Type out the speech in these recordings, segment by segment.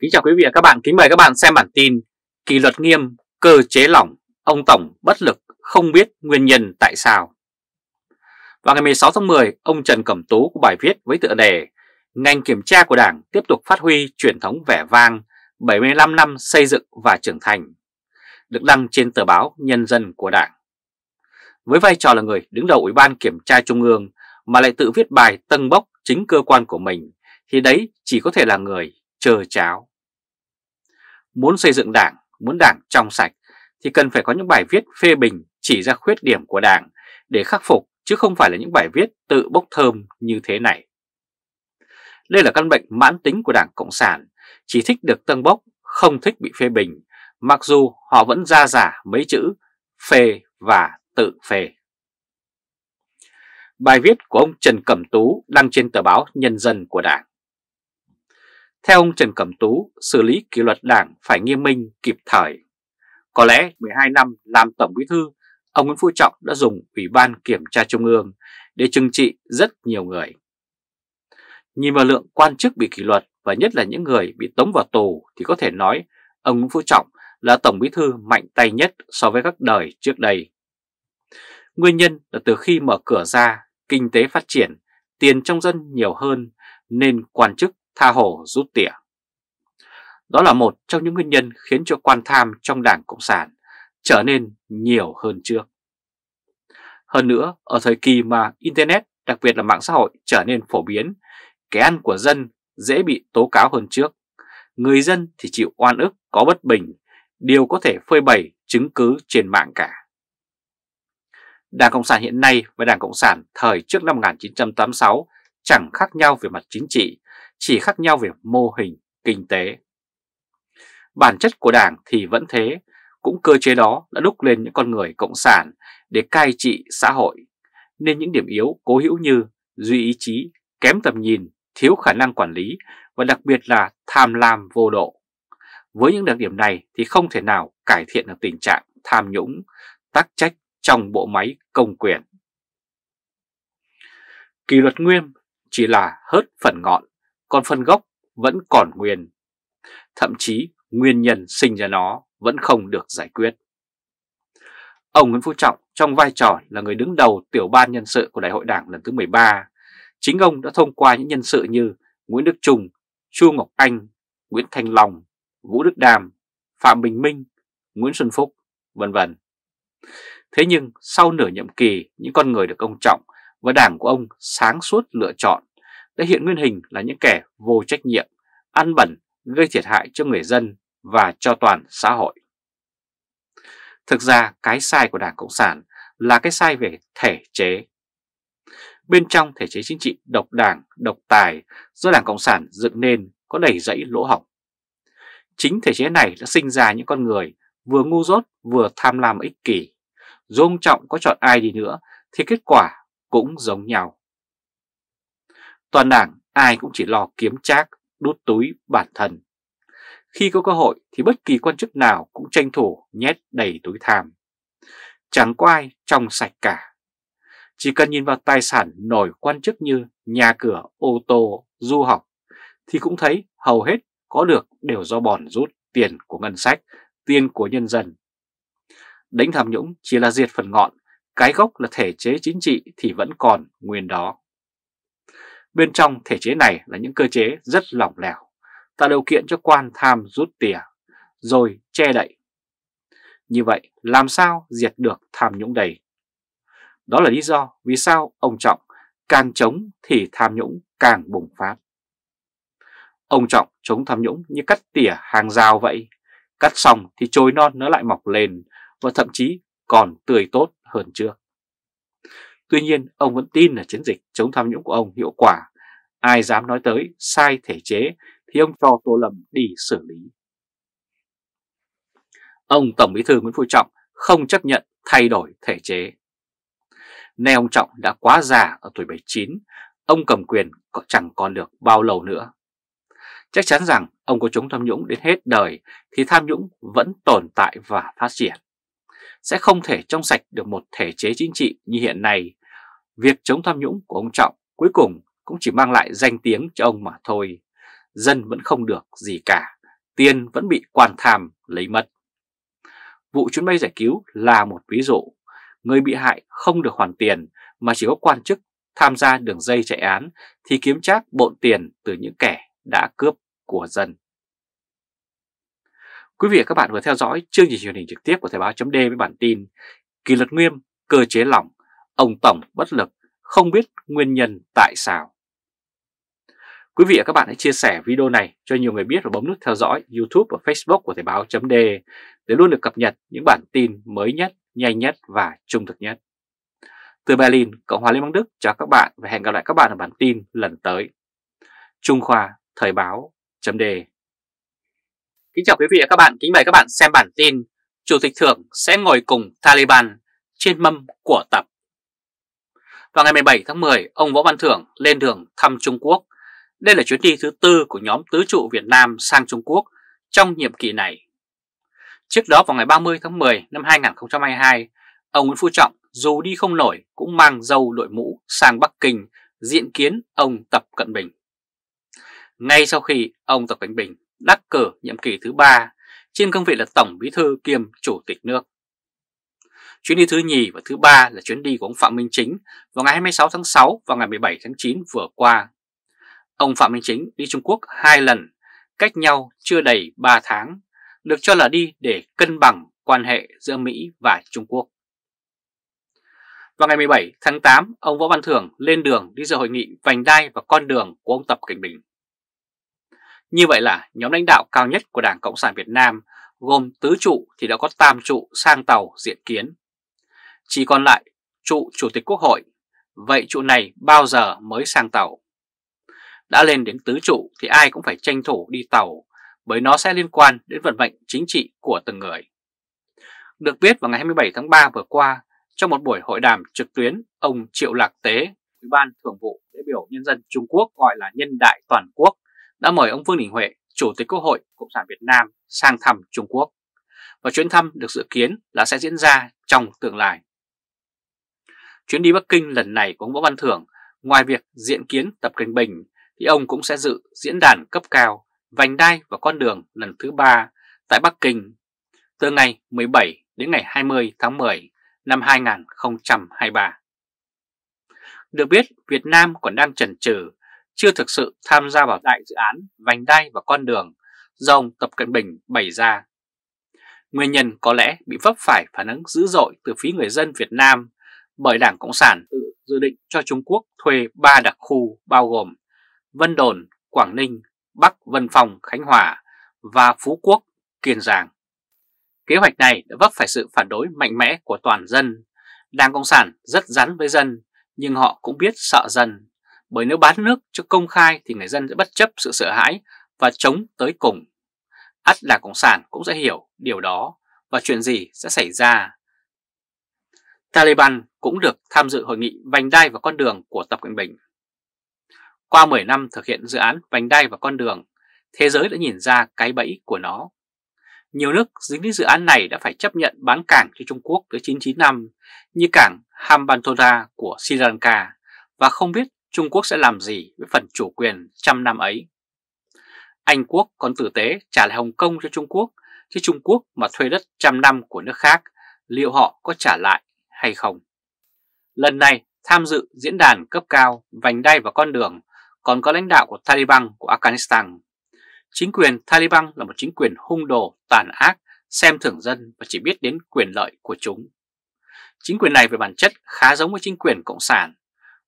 Kính chào quý vị và các bạn, kính mời các bạn xem bản tin Kỷ luật nghiêm, cơ chế lỏng, ông Tổng bất lực không biết nguyên nhân tại sao. Vào ngày 16 tháng 10, ông Trần Cẩm Tú có bài viết với tựa đề Ngành kiểm tra của Đảng tiếp tục phát huy truyền thống vẻ vang 75 năm xây dựng và trưởng thành, được đăng trên tờ báo Nhân dân của Đảng. Với vai trò là người đứng đầu Ủy ban Kiểm tra Trung ương mà lại tự viết bài tân bốc chính cơ quan của mình, thì đấy chỉ có thể là người chờ cháo. Muốn xây dựng đảng, muốn đảng trong sạch thì cần phải có những bài viết phê bình chỉ ra khuyết điểm của đảng để khắc phục chứ không phải là những bài viết tự bốc thơm như thế này. Đây là căn bệnh mãn tính của Đảng Cộng sản, chỉ thích được tân bốc, không thích bị phê bình, mặc dù họ vẫn ra giả mấy chữ phê và tự phê. Bài viết của ông Trần Cẩm Tú đăng trên tờ báo Nhân dân của Đảng. Theo ông Trần Cẩm Tú, xử lý kỷ luật đảng phải nghiêm minh, kịp thời. Có lẽ 12 năm làm Tổng Bí Thư, ông Nguyễn Phú Trọng đã dùng Ủy ban Kiểm tra Trung ương để trừng trị rất nhiều người. Nhìn vào lượng quan chức bị kỷ luật và nhất là những người bị tống vào tù thì có thể nói ông Nguyễn Phú Trọng là Tổng Bí Thư mạnh tay nhất so với các đời trước đây. Nguyên nhân là từ khi mở cửa ra, kinh tế phát triển, tiền trong dân nhiều hơn nên quan chức tha hồ rút tỉa. Đó là một trong những nguyên nhân khiến cho quan tham trong Đảng Cộng sản trở nên nhiều hơn trước. Hơn nữa, ở thời kỳ mà Internet, đặc biệt là mạng xã hội trở nên phổ biến, cái ăn của dân dễ bị tố cáo hơn trước. Người dân thì chịu oan ức có bất bình, đều có thể phơi bày chứng cứ trên mạng cả. Đảng Cộng sản hiện nay và Đảng Cộng sản thời trước năm 1986 chẳng khác nhau về mặt chính trị, chỉ khác nhau về mô hình kinh tế. Bản chất của Đảng thì vẫn thế, cũng cơ chế đó đã đúc lên những con người cộng sản để cai trị xã hội, nên những điểm yếu cố hữu như duy ý chí, kém tầm nhìn, thiếu khả năng quản lý và đặc biệt là tham lam vô độ. Với những đặc điểm này thì không thể nào cải thiện được tình trạng tham nhũng, tác trách trong bộ máy công quyền. Kỷ luật nguyên chỉ là hớt phần ngọn, còn phần gốc vẫn còn nguyên. Thậm chí nguyên nhân sinh ra nó vẫn không được giải quyết. Ông Nguyễn Phú Trọng trong vai trò là người đứng đầu tiểu ban nhân sự của Đại hội Đảng lần thứ 13, chính ông đã thông qua những nhân sự như Nguyễn Đức Trung, Chu Ngọc Anh, Nguyễn Thanh Long, Vũ Đức Đàm, Phạm Bình Minh, Nguyễn Xuân Phúc, vân vân. Thế nhưng sau nửa nhiệm kỳ, những con người được ông Trọng và đảng của ông sáng suốt lựa chọn đã hiện nguyên hình là những kẻ vô trách nhiệm, ăn bẩn, gây thiệt hại cho người dân và cho toàn xã hội. Thực ra cái sai của Đảng Cộng sản là cái sai về thể chế. Bên trong thể chế chính trị độc đảng, độc tài do Đảng Cộng sản dựng nên có đầy rẫy lỗ hỏng. Chính thể chế này đã sinh ra những con người vừa ngu dốt vừa tham lam ích kỷ. Dù ông Trọng có chọn ai đi nữa thì kết quả cũng giống nhau. Toàn đảng ai cũng chỉ lo kiếm trác, đút túi bản thân. Khi có cơ hội thì bất kỳ quan chức nào cũng tranh thủ nhét đầy túi tham. Chẳng có ai trong sạch cả. Chỉ cần nhìn vào tài sản nổi quan chức như nhà cửa, ô tô, du học thì cũng thấy hầu hết có được đều do bòn rút tiền của ngân sách, tiền của nhân dân. Đánh tham nhũng chỉ là diệt phần ngọn, cái gốc là thể chế chính trị thì vẫn còn nguyên đó. Bên trong thể chế này là những cơ chế rất lỏng lẻo, tạo điều kiện cho quan tham rút tỉa, rồi che đậy. Như vậy làm sao diệt được tham nhũng đầy? Đó là lý do vì sao ông Trọng càng chống thì tham nhũng càng bùng phát. Ông Trọng chống tham nhũng như cắt tỉa hàng rào vậy, cắt xong thì chồi non nó lại mọc lên và thậm chí còn tươi tốt hơn trước. Tuy nhiên, ông vẫn tin là chiến dịch chống tham nhũng của ông hiệu quả. Ai dám nói tới sai thể chế thì ông cho Tô Lâm đi xử lý. Ông Tổng Bí thư Nguyễn Phú Trọng không chấp nhận thay đổi thể chế. Nay ông Trọng đã quá già ở tuổi 79, ông cầm quyền chẳng còn được bao lâu nữa. Chắc chắn rằng ông có chống tham nhũng đến hết đời thì tham nhũng vẫn tồn tại và phát triển. Sẽ không thể trong sạch được một thể chế chính trị như hiện nay Việc chống tham nhũng của ông Trọng cuối cùng cũng chỉ mang lại danh tiếng cho ông mà thôi. Dân vẫn không được gì cả, tiền vẫn bị quan tham lấy mất. Vụ chuyến bay giải cứu là một ví dụ, người bị hại không được hoàn tiền mà chỉ có quan chức tham gia đường dây chạy án thì kiếm trác bộn tiền từ những kẻ đã cướp của dân. Quý vị và các bạn vừa theo dõi chương trình truyền hình trực tiếp của Thời báo chấm với bản tin Kỷ luật nghiêm, cơ chế lỏng, ông Tổng bất lực, không biết nguyên nhân tại sao. Quý vị và các bạn hãy chia sẻ video này cho nhiều người biết và bấm nút theo dõi YouTube và Facebook của Thời báo .d để luôn được cập nhật những bản tin mới nhất, nhanh nhất và trung thực nhất. Từ Berlin, Cộng hòa Liên bang Đức chào các bạn và hẹn gặp lại các bạn ở bản tin lần tới. Trung Khoa Thời báo chấm đề Kính chào quý vị và các bạn, kính mời các bạn xem bản tin Chủ tịch Thượng sẽ ngồi cùng Taliban trên mâm của tập. Vào ngày 17 tháng 10, ông Võ Văn Thưởng lên đường thăm Trung Quốc. Đây là chuyến đi thứ tư của nhóm tứ trụ Việt Nam sang Trung Quốc trong nhiệm kỳ này. Trước đó vào ngày 30 tháng 10 năm 2022, ông Nguyễn Phú Trọng dù đi không nổi cũng mang dâu đội mũ sang Bắc Kinh diện kiến ông Tập Cận Bình. Ngay sau khi ông Tập Cận Bình đắc cử nhiệm kỳ thứ ba trên cương vị là Tổng Bí thư kiêm Chủ tịch nước. Chuyến đi thứ nhì và thứ ba là chuyến đi của ông Phạm Minh Chính vào ngày 26 tháng 6 và ngày 17 tháng 9 vừa qua. Ông Phạm Minh Chính đi Trung Quốc hai lần, cách nhau chưa đầy 3 tháng, được cho là đi để cân bằng quan hệ giữa Mỹ và Trung Quốc. Vào ngày 17 tháng 8, ông Võ Văn Thưởng lên đường đi dự hội nghị vành đai và con đường của ông Tập Cảnh Bình. Như vậy là nhóm lãnh đạo cao nhất của Đảng Cộng sản Việt Nam gồm tứ trụ thì đã có tam trụ sang tàu diện kiến. Chỉ còn lại trụ Chủ tịch Quốc hội, vậy trụ này bao giờ mới sang tàu? Đã lên đến tứ trụ thì ai cũng phải tranh thủ đi tàu bởi nó sẽ liên quan đến vận mệnh chính trị của từng người. Được biết vào ngày 27 tháng 3 vừa qua, trong một buổi hội đàm trực tuyến, ông Triệu Lạc Tế, Ủy ban Thường vụ đại biểu Nhân dân Trung Quốc gọi là Nhân đại Toàn quốc, đã mời ông Vương Đình Huệ, Chủ tịch Quốc hội Cộng sản Việt Nam sang thăm Trung Quốc. Và chuyến thăm được dự kiến là sẽ diễn ra trong tương lai. Chuyến đi Bắc Kinh lần này của ông Võ Văn Thưởng, ngoài việc diện kiến Tập Cận Bình, thì ông cũng sẽ dự diễn đàn cấp cao vành đai và con đường lần thứ ba tại Bắc Kinh từ ngày 17 đến ngày 20 tháng 10 năm 2023. Được biết, Việt Nam còn đang chần chừ, chưa thực sự tham gia vào đại dự án vành đai và con đường do ông Tập Cận Bình bày ra. Nguyên nhân có lẽ bị vấp phải phản ứng dữ dội từ phía người dân Việt Nam bởi Đảng Cộng sản tự dự định cho Trung Quốc thuê ba đặc khu bao gồm Vân Đồn, Quảng Ninh, Bắc Vân Phòng, Khánh Hòa và Phú Quốc, Kiên Giang. Kế hoạch này đã vấp phải sự phản đối mạnh mẽ của toàn dân. Đảng Cộng sản rất rắn với dân, nhưng họ cũng biết sợ dân. Bởi nếu bán nước cho công khai thì người dân sẽ bất chấp sự sợ hãi và chống tới cùng. ắt Đảng Cộng sản cũng sẽ hiểu điều đó và chuyện gì sẽ xảy ra. Taliban cũng được tham dự hội nghị vành đai và con đường của Tập Cận Bình. Qua 10 năm thực hiện dự án vành đai và con đường, thế giới đã nhìn ra cái bẫy của nó. Nhiều nước dính đến dự án này đã phải chấp nhận bán cảng cho Trung Quốc tới 99 năm, như cảng Hambantota của Sri Lanka, và không biết Trung Quốc sẽ làm gì với phần chủ quyền trăm năm ấy. Anh Quốc còn tử tế trả lại Hồng Kông cho Trung Quốc, chứ Trung Quốc mà thuê đất trăm năm của nước khác, liệu họ có trả lại hay không? Lần này tham dự diễn đàn cấp cao vành đai và con đường còn có lãnh đạo của Taliban của Afghanistan. Chính quyền Taliban là một chính quyền hung đồ, tàn ác, xem thường dân và chỉ biết đến quyền lợi của chúng. Chính quyền này về bản chất khá giống với chính quyền Cộng sản,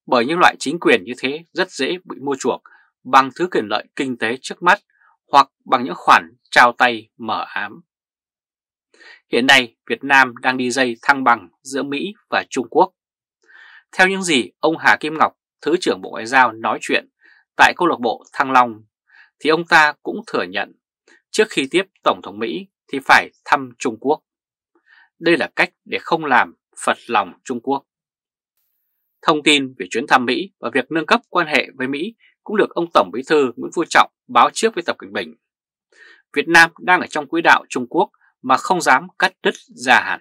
bởi những loại chính quyền như thế rất dễ bị mua chuộc bằng thứ quyền lợi kinh tế trước mắt hoặc bằng những khoản trao tay mở ám. Hiện nay, Việt Nam đang đi dây thăng bằng giữa Mỹ và Trung Quốc. Theo những gì ông Hà Kim Ngọc, Thứ trưởng Bộ Ngoại giao nói chuyện tại câu lạc bộ Thăng Long, thì ông ta cũng thừa nhận trước khi tiếp Tổng thống Mỹ thì phải thăm Trung Quốc. Đây là cách để không làm phật lòng Trung Quốc. Thông tin về chuyến thăm Mỹ và việc nâng cấp quan hệ với Mỹ cũng được ông Tổng Bí thư Nguyễn Phú Trọng báo trước với Tập Cận Bình. Việt Nam đang ở trong quỹ đạo Trung Quốc mà không dám cắt đứt ra hẳn.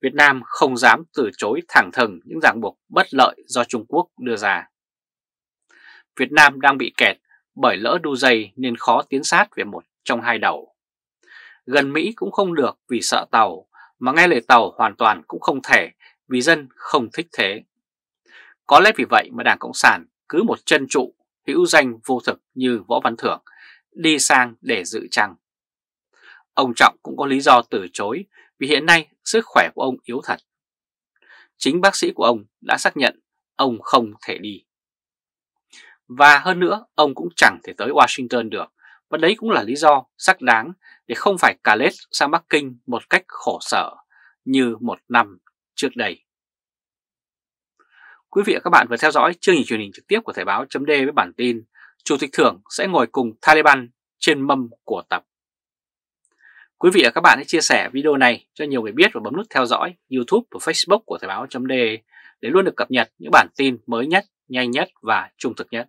Việt Nam không dám từ chối thẳng thừng những ràng buộc bất lợi do Trung Quốc đưa ra. Việt Nam đang bị kẹt bởi lỡ đu dây nên khó tiến sát về một trong hai đầu. Gần Mỹ cũng không được vì sợ tàu, mà nghe lời tàu hoàn toàn cũng không thể vì dân không thích thế. Có lẽ vì vậy mà Đảng Cộng sản cứ một chân trụ hữu danh vô thực như Võ Văn Thưởng đi sang để dự trăng. Ông Trọng cũng có lý do từ chối vì hiện nay sức khỏe của ông yếu thật. Chính bác sĩ của ông đã xác nhận ông không thể đi. Và hơn nữa, ông cũng chẳng thể tới Washington được, và đấy cũng là lý do xác đáng để không phải cà lết sang Bắc Kinh một cách khổ sở như một năm trước đây. Quý vị và các bạn vừa theo dõi chương trình truyền hình trực tiếp của Thời báo chấm với bản tin Chủ tịch thưởng sẽ ngồi cùng Taliban trên mâm của tập. Quý vị và các bạn hãy chia sẻ video này cho nhiều người biết và bấm nút theo dõi YouTube và Facebook của Thời báo chấm để luôn được cập nhật những bản tin mới nhất, nhanh nhất và trung thực nhất.